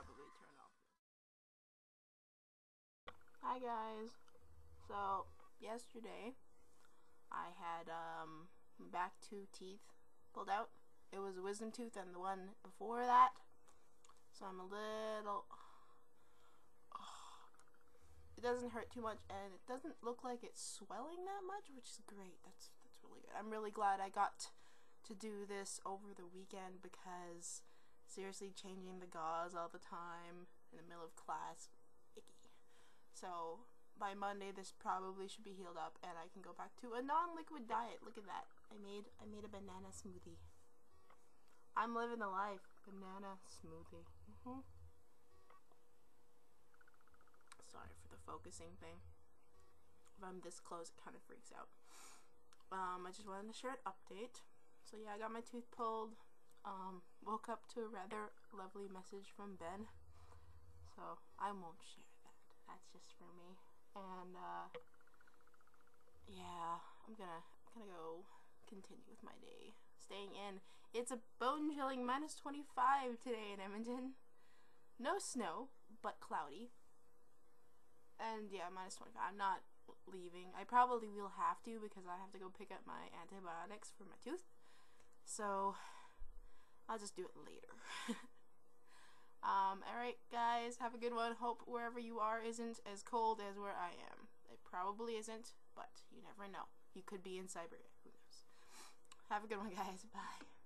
probably turn off this. Hi guys. So, yesterday I had um back two teeth pulled out. It was a wisdom tooth and the one before that. So I'm a little it doesn't hurt too much and it doesn't look like it's swelling that much, which is great. That's that's really good. I'm really glad I got to do this over the weekend because seriously changing the gauze all the time in the middle of class icky. So by Monday this probably should be healed up and I can go back to a non-liquid diet. Look at that. I made I made a banana smoothie. I'm living the life. Banana smoothie. Mm -hmm. Sorry for the focusing thing. If I'm this close, it kind of freaks out. Um, I just wanted to share an update. So yeah, I got my tooth pulled. Um, woke up to a rather lovely message from Ben. So I won't share that. That's just for me. And uh, yeah, I'm gonna I'm gonna go continue with my day. Staying in. It's a bone chilling minus 25 today in Edmonton. No snow, but cloudy. And yeah, minus 25. I'm not leaving. I probably will have to because I have to go pick up my antibiotics for my tooth. So I'll just do it later. um, alright guys, have a good one. Hope wherever you are isn't as cold as where I am. It probably isn't, but you never know. You could be in Siberia. Who knows? Have a good one guys. Bye.